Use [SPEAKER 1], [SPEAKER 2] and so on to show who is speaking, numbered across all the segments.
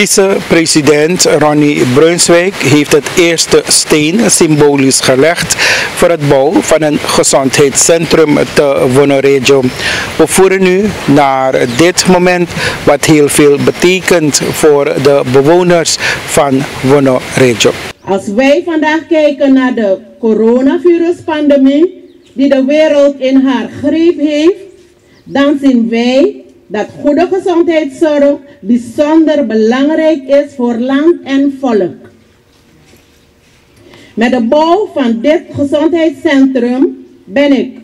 [SPEAKER 1] Vice-president Ronnie Brunswijk heeft het eerste steen symbolisch gelegd voor het bouwen van een gezondheidscentrum te Wonoregio. We voeren nu naar dit moment wat heel veel betekent voor de bewoners van Wonoregio.
[SPEAKER 2] Als wij vandaag kijken naar de coronaviruspandemie die de wereld in haar greep heeft, dan zien wij dat goede gezondheidszorg bijzonder belangrijk is voor land en volk. Met de bouw van dit gezondheidscentrum ben ik,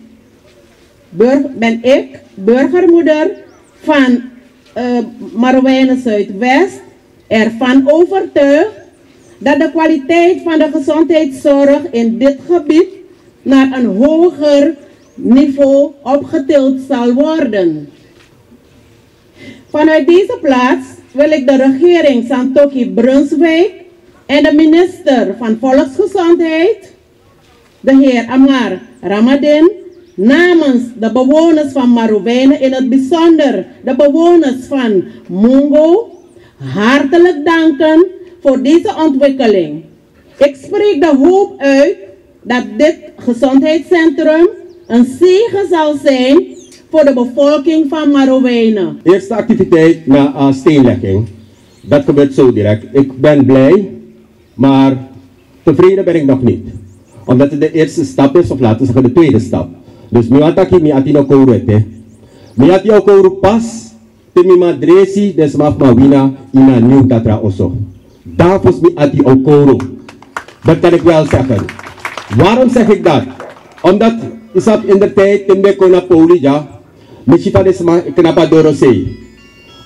[SPEAKER 2] ben ik burgermoeder van uh, Marwijnen Zuidwest ervan overtuigd dat de kwaliteit van de gezondheidszorg in dit gebied naar een hoger niveau opgetild zal worden. Vanuit deze plaats wil ik de regering Santoki Brunswijk en de minister van Volksgezondheid, de heer Amar Ramadin, namens de bewoners van Marowijnen, in het bijzonder de bewoners van Mungo, hartelijk danken voor deze ontwikkeling. Ik spreek de hoop uit dat dit gezondheidscentrum een zegen zal zijn voor de bevolking van Marowijnen.
[SPEAKER 3] Eerste activiteit na uh, steenlegging. Dat gebeurt zo direct. Ik ben blij, maar tevreden ben ik nog niet. Omdat het de eerste stap is, of laten we zeggen de tweede stap. Dus nu had ik mi atino kourete. Mi atino kouru pas, temi madresi desmaf mawina ina nieuw tatra oso. Daarvoor mi ati okoro. Dat kan ik wel zeggen. Waarom zeg ik dat? Omdat is in de tijd toen we kon poli ja, misschien van is maar knapa dorosei.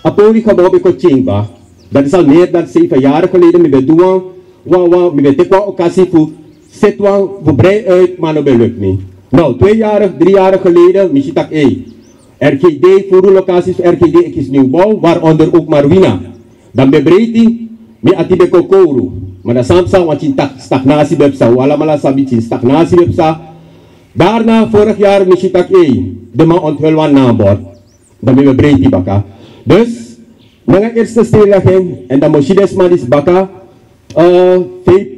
[SPEAKER 3] Apoli gebouw bij Kochingba. Dat is al meer dan zeven jaar geleden. We doen wa wa, we tekwa occasie voor setwa voor brei uit, maar dat lukt niet. Nou, twee jaar, drie jaar geleden, misschien tak e. RGD, voor locaties RGD, is nieuwbouw, waaronder ook Marwina. Dan bebreid die, me ati be kokoru. Maar dat samsa wat je stagnatie bepsa, wala mala sabi stagnatie bepsa. Daarna, vorig jaar, misschien tak e, de man onthul wan naambord. Dan ben we breed die. Dus, mga eerste stilleggen, en dan moet je desma dis baka, uh, VP,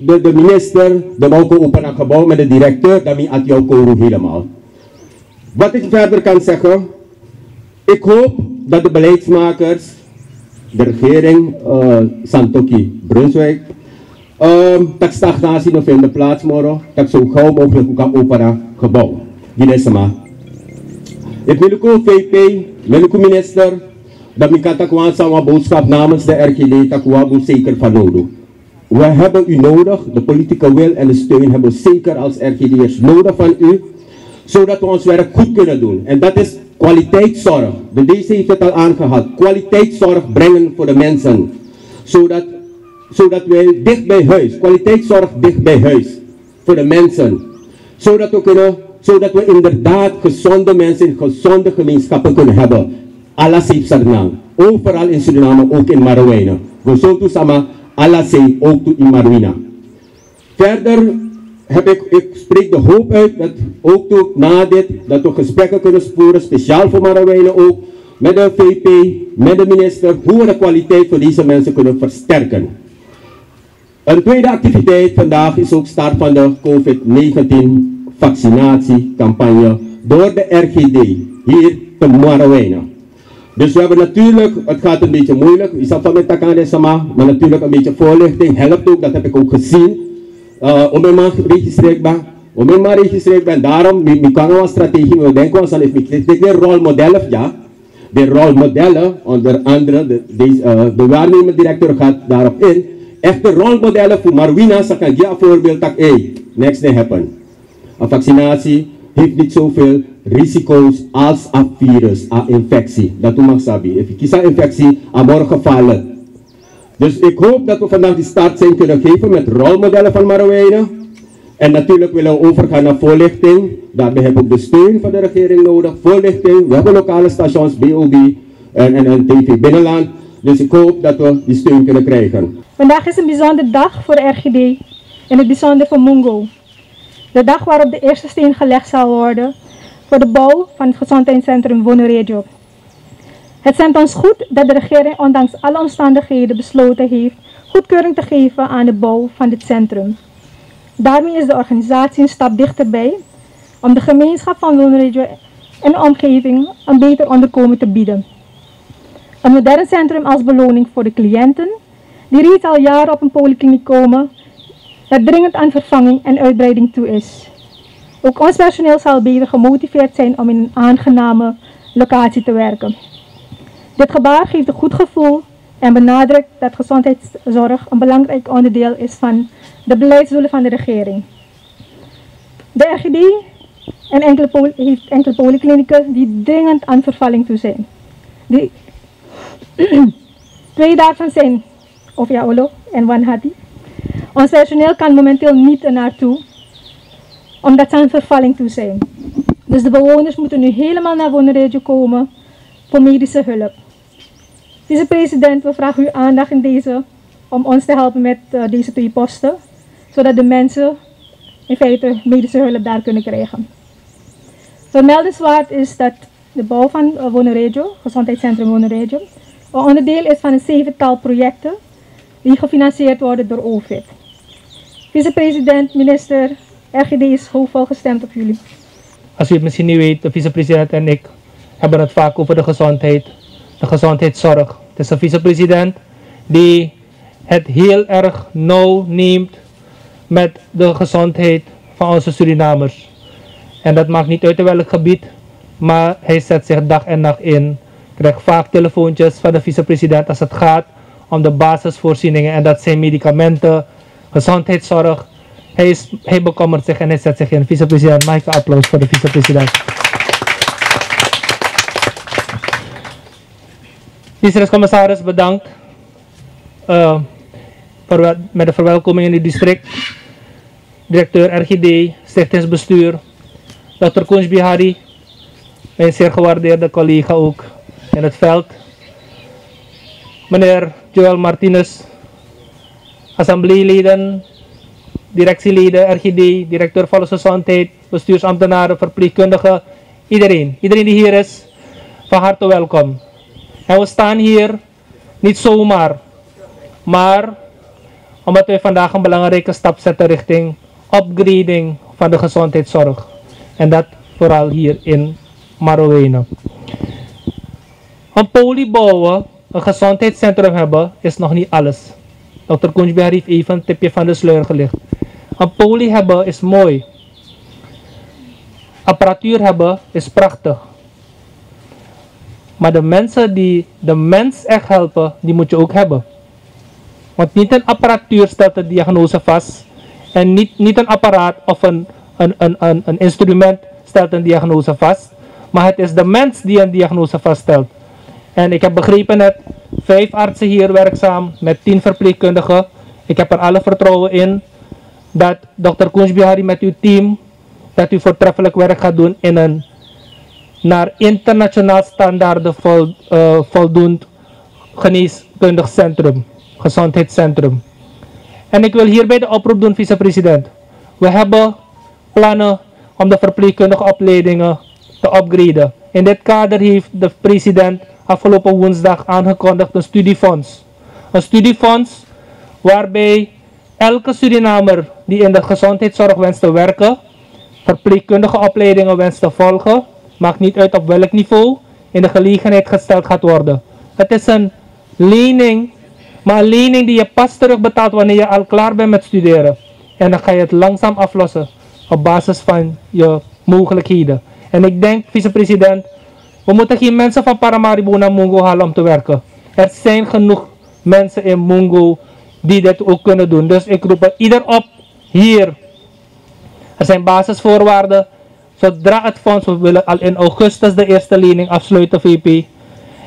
[SPEAKER 3] de, de minister, de Mauko open een gebouw met de directeur, dan at jou koru helemaal. Wat ik verder kan zeggen, ik hoop dat de beleidsmakers, de regering, uh, Santoki, Brunswijk, um, dat stagnatie nog vinden plaats morgen, dat zo gauw mogelijk kan opera gebouw. Ginesema. Ik wil ook VP, wil ook minister, dat ik kan een boodschap namens de RGD, dat we zeker van nodig. We hebben u nodig, de politieke wil en de steun hebben we zeker als RGD'ers nodig van u, zodat we ons werk goed kunnen doen. En dat is kwaliteitszorg. De DC heeft het al aangehaald. Kwaliteitszorg brengen voor de mensen. Zodat, zodat wij dicht bij huis, kwaliteitszorg dicht bij huis, voor de mensen. Zodat we, kunnen, zodat we inderdaad gezonde mensen in gezonde gemeenschappen kunnen hebben. Allah Sernang. Overal in Suriname, ook in Marowijnen. We zullen samen Allah say ook in Marwina. Verder heb ik, ik spreek de hoop uit dat ook na dit, dat we gesprekken kunnen voeren, speciaal voor Marawijnen ook, met de VP, met de minister, hoe we de kwaliteit voor deze mensen kunnen versterken. Een tweede activiteit vandaag is ook start van de COVID-19 vaccinatiecampagne door de RGD hier te Marawijnen. Dus we hebben natuurlijk, het gaat een beetje moeilijk, is dat van met Takane Sama, maar natuurlijk een beetje voorlichting helpt ook, dat heb ik ook gezien. Uh, om een man geregistreerd ben, om een man geregistreerd ben, daarom, ik kan een strategie, we denken ons ik de rolmodellen, ja, de rolmodellen, onder andere, de, deze, uh, de directeur gaat daarop in, echte rolmodellen voor Marwina, je voorbeeld, dat, hey, next thing happen. Een vaccinatie heeft niet zoveel risico's als een virus, een infectie. Dat u mag sabi. If je kiest een infectie, aan morgen vallen. Dus ik hoop dat we vandaag die start zijn kunnen geven met rolmodellen van Marowijnen. En natuurlijk willen we overgaan naar voorlichting. Daarbij hebben we ook de steun van de regering nodig. Voorlichting, we hebben lokale stations, BOB en, en, en TV Binnenland. Dus ik hoop dat we die steun kunnen krijgen.
[SPEAKER 4] Vandaag is een bijzondere dag voor RGD en het bijzonder voor Mungo. De dag waarop de eerste steen gelegd zal worden voor de bouw van het gezondheidscentrum Wonoregio. Het stemt ons goed dat de regering ondanks alle omstandigheden besloten heeft goedkeuring te geven aan de bouw van dit centrum. Daarmee is de organisatie een stap dichterbij om de gemeenschap van Woonregio en de omgeving een beter onderkomen te bieden. Een modern centrum als beloning voor de cliënten die reeds al jaren op een polykliniek komen, dat dringend aan vervanging en uitbreiding toe is. Ook ons personeel zal beter gemotiveerd zijn om in een aangename locatie te werken. Dit gebaar geeft een goed gevoel en benadrukt dat gezondheidszorg een belangrijk onderdeel is van de beleidsdoelen van de regering. De RGD en enkele heeft enkele die dringend aan vervalling toe zijn. Die twee daarvan zijn Ofiaolo en Wanhati. Ons personeel kan momenteel niet naartoe, omdat ze aan vervalling toe zijn. Dus de bewoners moeten nu helemaal naar Woonregio komen voor medische hulp. Vice-president, we vragen uw aandacht in deze om ons te helpen met uh, deze twee posten, zodat de mensen in feite medische hulp daar kunnen krijgen. Vermeldenswaard is dat de bouw van uh, Gezondheidscentrum Woneregio, een onderdeel is van een zevental projecten die gefinancierd worden door OVID. Vice-president, minister, RGD is hoopvol gestemd op jullie.
[SPEAKER 5] Als u het misschien niet weet, de vice-president en ik hebben het vaak over de gezondheid, de gezondheidszorg. Het is een vice-president die het heel erg nauw neemt met de gezondheid van onze Surinamers. En dat maakt niet uit welk gebied, maar hij zet zich dag en nacht in. Krijg vaak telefoontjes van de vicepresident als het gaat om de basisvoorzieningen en dat zijn medicamenten, gezondheidszorg. Hij, is, hij bekommert zich en hij zet zich in. Vicepresident, mag ik een applaus voor de vicepresident. Vice-commissaris, bedankt uh, met de verwelkoming in het district. Directeur RGD, stichtingsbestuur, Dr. Koens Bihari, mijn zeer gewaardeerde collega ook in het veld. Meneer Joel Martinez, assembleeleden, directieleden, RGD, directeur volksgezondheid, bestuursambtenaren, verpleegkundigen, iedereen. Iedereen die hier is, van harte welkom. En we staan hier niet zomaar, maar omdat we vandaag een belangrijke stap zetten richting upgrading van de gezondheidszorg. En dat vooral hier in Marowena. Een poli bouwen, een gezondheidscentrum hebben, is nog niet alles. Dr. Kunjberg heeft even een tipje van de sluier gelicht. Een poli hebben is mooi. Apparatuur hebben is prachtig. Maar de mensen die de mens echt helpen, die moet je ook hebben. Want niet een apparatuur stelt de diagnose vast. En niet, niet een apparaat of een, een, een, een instrument stelt een diagnose vast. Maar het is de mens die een diagnose vaststelt. En ik heb begrepen dat vijf artsen hier werkzaam met tien verpleegkundigen. Ik heb er alle vertrouwen in dat dokter Koens Bihari met uw team dat u voortreffelijk werk gaat doen in een naar internationaal standaarden uh, voldoend geneeskundig centrum, gezondheidscentrum. En ik wil hierbij de oproep doen, vicepresident. We hebben plannen om de verpleegkundige opleidingen te upgraden. In dit kader heeft de president afgelopen woensdag aangekondigd een studiefonds. Een studiefonds waarbij elke Surinamer die in de gezondheidszorg wenst te werken, verpleegkundige opleidingen wenst te volgen, maakt niet uit op welk niveau, in de gelegenheid gesteld gaat worden. Het is een lening, maar een lening die je pas terugbetaalt wanneer je al klaar bent met studeren. En dan ga je het langzaam aflossen op basis van je mogelijkheden. En ik denk, vicepresident, we moeten geen mensen van Paramaribo naar Mungo halen om te werken. Er zijn genoeg mensen in Mungo die dit ook kunnen doen. Dus ik roep ieder op hier. Er zijn basisvoorwaarden. Zodra het fonds, we willen al in augustus de eerste lening afsluiten, VP.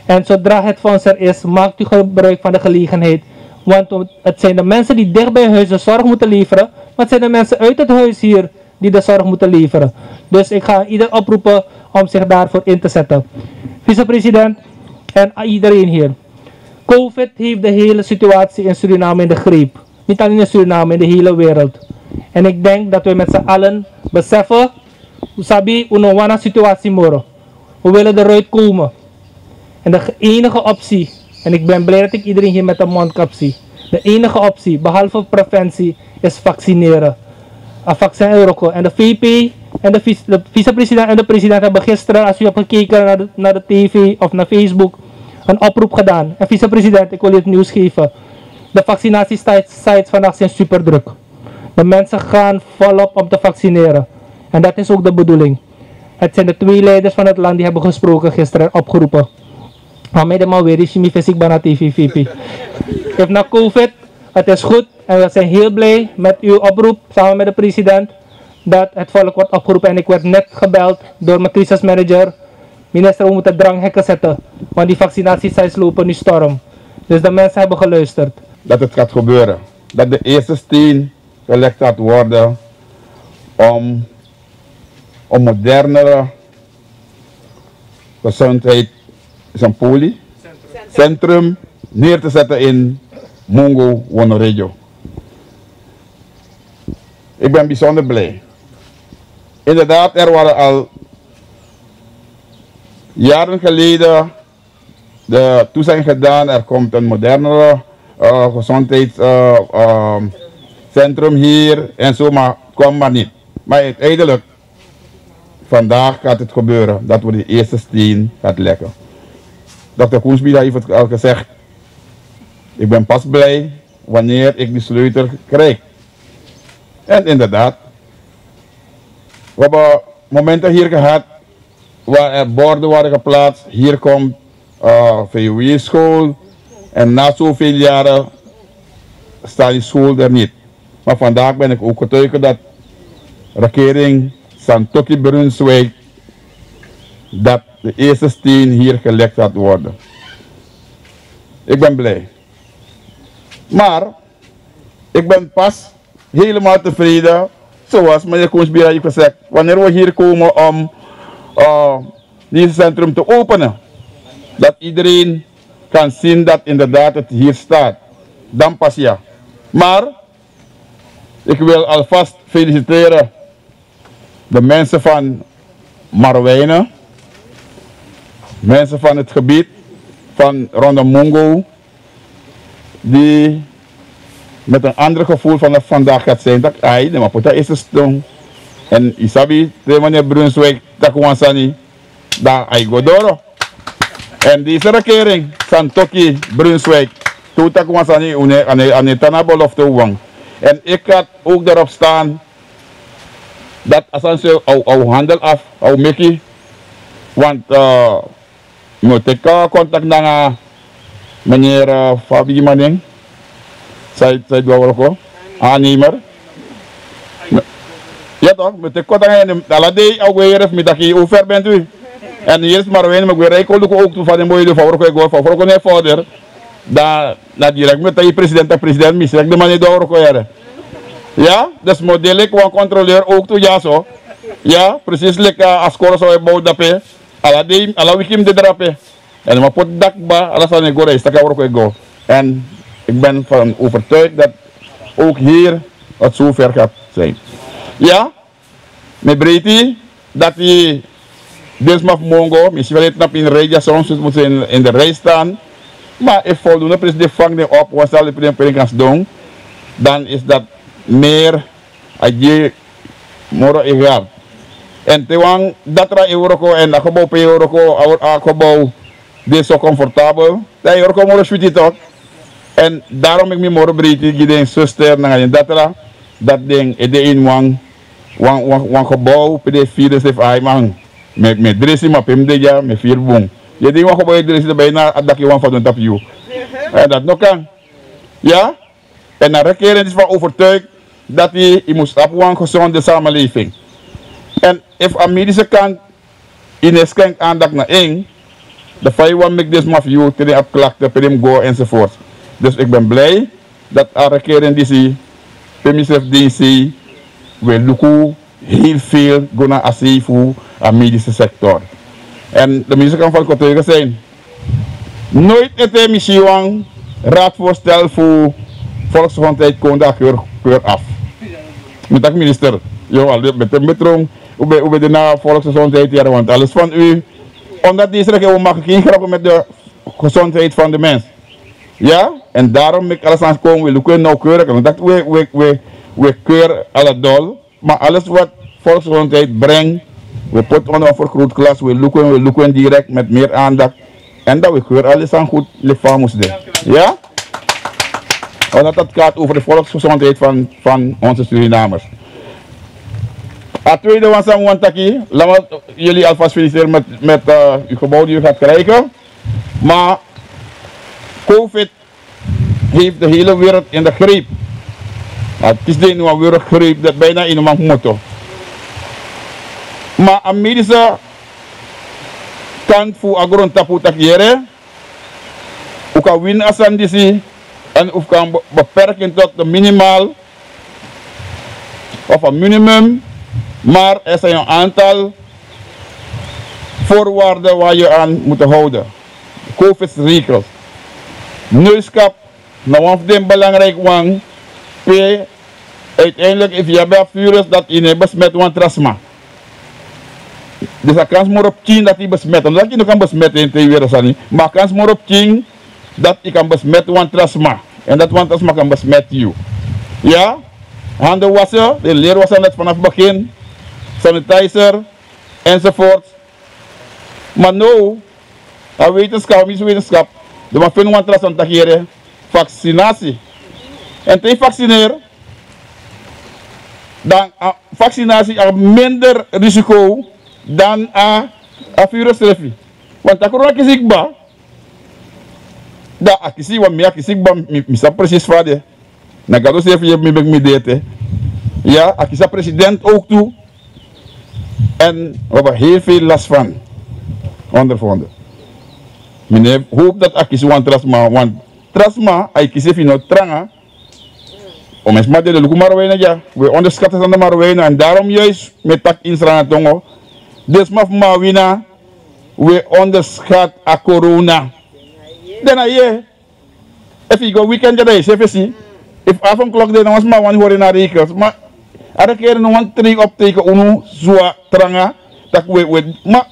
[SPEAKER 5] En zodra het fonds er is, maakt u gebruik van de gelegenheid. Want het zijn de mensen die dicht bij huis de zorg moeten leveren. Maar het zijn de mensen uit het huis hier die de zorg moeten leveren. Dus ik ga ieder oproepen om zich daarvoor in te zetten. Vicepresident en iedereen hier. COVID heeft de hele situatie in Suriname in de greep. Niet alleen in Suriname, in de hele wereld. En ik denk dat we met z'n allen beseffen, sabi, uno wana situatie moro. We willen eruit komen. En de enige optie, en ik ben blij dat ik iedereen hier met een mondkap zie. De enige optie, behalve preventie, is vaccineren. Een vaccin. En de VP en de, de vicepresident en de president hebben gisteren, als u hebt gekeken naar de, naar de tv of naar Facebook, een oproep gedaan. En vicepresident, ik wil je het nieuws geven. De vaccinatiesites vandaag zijn super druk. De mensen gaan volop om te vaccineren. En dat is ook de bedoeling. Het zijn de twee leiders van het land die hebben gesproken gisteren opgeroepen. Hamid Maweri, Shimi Fesik Bana TV, VP. If na COVID, het is goed en we zijn heel blij met uw oproep samen met de president dat het volk wordt opgeroepen. En ik werd net gebeld door mijn crisismanager. Minister, we moeten dranghekken zetten, want die vaccinatiesites lopen nu storm. Dus de mensen hebben geluisterd.
[SPEAKER 6] Dat het gaat gebeuren. Dat de eerste steen gelegd gaat worden om, om modernere gezondheid, een poli, centrum neer te zetten in Mungo Wonoregio. Ik ben bijzonder blij. Inderdaad, er waren al jaren geleden de toezegging gedaan, er komt een modernere uh, gezondheidscentrum uh, hier en zo, maar kwam maar niet. Maar uiteindelijk, vandaag gaat het gebeuren dat we de eerste steen gaat leggen. Dr. Koensbieda heeft het al gezegd, ik ben pas blij wanneer ik die sleutel krijg. En inderdaad, we hebben momenten hier gehad waar er borden waren geplaatst. Hier komt uh, VWE school. En na zoveel jaren staat die school er niet. Maar vandaag ben ik ook getuige dat regering Santoki Brunswijk dat de eerste steen hier gelegd gaat worden. Ik ben blij. Maar ik ben pas helemaal tevreden, zoals meneer Koensbira heeft gezegd, wanneer we hier komen om dit centrum te openen. Dat iedereen kan zien dat inderdaad het hier staat. Dan pas ja. Maar ik wil alvast feliciteren de mensen van Marwijnen, mensen van het gebied van rondom Mongo, die met een ander gevoel vanaf vandaag gaat zijn dat ai, de maputa is een En isabi, de meneer Brunswijk, dat kwansani, daar ai godoro. En deze regering, Santoki, Brunswijk, toen dat kwansani, aan de tanabelofte wang. En ik had ook erop staan dat je au handel af, au meki, want uh, moet ik contact dengan meneer uh, Fabi Manning, saya saya dua ko, aannemer. Ja toch, met de kort aan de day weer met dat je bent u. En hier is maar weinig, maar ik ook toe van de mooie voor ik go voor voor ik vader. Da na direct met de president de president misrek de manier door jaren. Ja, dus model ik wan controleur ook toe ja zo. Ja, precies like uh, askoro so bouw dape. Ala day ala wikim de drape. En maar pot dak ba ala sa ne go reis, tak ko go. En ik ben van overtuigd dat ook hier het zover gaat zijn. Ja, met Breti, dat hij desmaf mongo, misschien wel het in regia soms moet in, in de rij staan. Maar if voldoende president vangt op, wat zal de president kan doen, dan is dat meer je moro egal. En tewang datra euroko en dat gebouw pe euroko, gebouw dit zo comfortabel. Dat euroko moro sweetie toch? En daarom ik me morgen breed die ding zuster naar je dat dat ding is de in wang wang wang wang gebouw per de vier dus even ai man met met dressi maar pem de ja met vier boom. Je ding wang gebouw dressi de bijna dat je wang tapio en dat nog kan ja? En naar rekeren is van overtuigd dat je je moet op een gezonde samenleving. En if aan medische kant in een schenk aandacht naar één de vijf one make this mafio te de opklachten hem go enzovoort dus ik ben blij dat in DC, PMSF DC, we heel veel gona voor de medische sector. En de kan van Koteugen zijn. Nooit het emissie raadvoorstel voor volksgezondheid kon daar keur, keur af. Met dat minister, joh, met de metro, hoe je na volksgezondheid hier, want alles van u Omdat deze regio, maken geen grappen met de gezondheid van de mens. Ja, en daarom met alles aan komen, we lukken nauwkeurig. En dat we, we, we, we keuren alle dol. Maar alles wat volksgezondheid brengt, we putten onder vergrootglas, we lukken, we lukken direct met meer aandacht. En dat we keuren alles aan goed lichaam. Ja? Omdat dat gaat over de volksgezondheid van, van onze Surinamers. Het tweede was aan Wantaki. Laten jullie alvast feliciteren met, met uh, uw gebouw die u gaat krijgen. Maar COVID heeft de hele wereld in de greep. Het is de wereldgreep dat bijna in een motto. Maar aan medische kant voor agron tapu takiere, ook kan win asan disi en ook kan beperken tot de minimaal of een minimum, maar er zijn een aantal voorwaarden waar je aan moet houden. COVID-regels. Neuskap, nou of den belangrijk wang, P, uiteindelijk if je hebt virus dat je besmet want trasma. Dus de kans maar op 10 dat hij besmet, omdat je nog kan besmetten in twee virussen, maar kans maar op 10 dat je kan besmetten want trasma. En dat want trasma kan besmetten je. Ja? Handen wassen, de leer wassen net vanaf begin, sanitizer enzovoort. Maar nou, a wetenschap, is wetenschap, de man vinden want trasma te vaccinatie. En te vaccineren, dan uh, vaccinatie heeft minder risico dan a virusrefi. Want ron kisik ba, da akisi wa mi akisi ba mi, sa precies. Na gado se fi mi bek mi dete. Ja, akisa president ook toe. En we hebben heel veel last van ondervonden. Meneer hoop dat akisi wan trasma, want trasma, ay kisi fi no tranga, om eens maar de luku marwijnen ja. We onderschatten aan de marwijnen en daarom juist met tak insrangen tongo. Dus maf mawina, we onderschat a corona. Dan if you go weekend jada is, if you if een klok de was maar wan horen naar rekens, maar ada keer no wan tri opteken unu zwa tranga, dat we we maar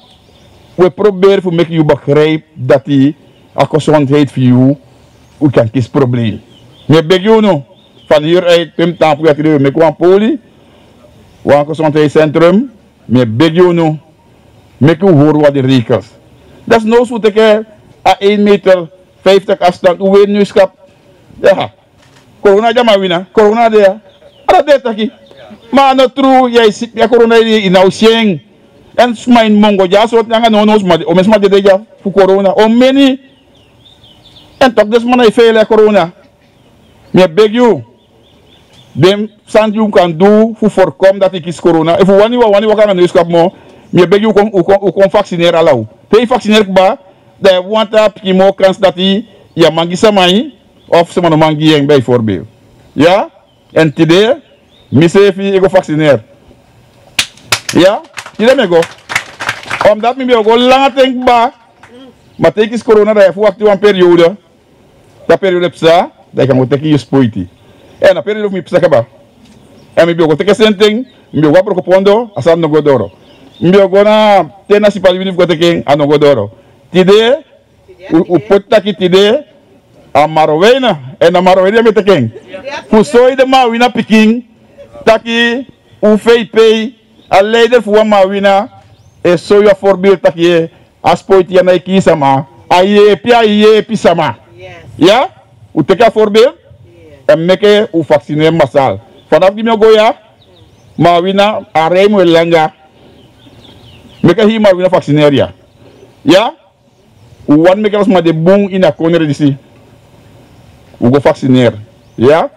[SPEAKER 6] we proberen voor make you begrijp dat die a gezondheid voor you, u kan kies probleem. Me beg you no van hieruit pim tapu ya kiri me kwan poli wan gezondheidscentrum me beg you no make you hoor wat de rekens dat is nou zo te a 1 meter 50 afstand hoe weet nu schap ja corona jama wina corona de ya ara de taki maar no true jij ziet ja corona in nou sheng en smain mongo ja so nga no no sma o mesma de de ja fu corona. O meni en tok des mana fele corona. Me beg you. Dem sant you kan do fu voorkom dat ik is corona. If wani wa wani wa kan no skap mo me beg you kon kon kon vacciner ala u te vacciner ba. De want up ki mo kans dat i ya mangi samai of sama no mangi yeng bijvoorbeeld ja en tide mi se fi ego vacciner ja tide me go. Omdat mi go langa denk ba ma te is corona da fu waktu wan periode da periode psa da kan mo te ki spoiti e na periode mi psa kaba e mi biogo teke senting mi biogo apro kopondo asan no godoro mi biogo na tena si pali vini ko teke ano godoro tide u potta ki tide a marowena e na marowena mi teke fu soi de ma wina piking taki u fei pei a leider fu ma wina e so ya voorbeeld taki a spoiti ya na iki sama a ye pi a ye pi sama ja u teke a voorbeeld en meke u vacciner masal. Vanaf die goya, maar wina a remo langa. Meke hi maar wina vacciner ya. Ja? U wan meke als maar de boom in a corner disi. U go vacciner. Ja?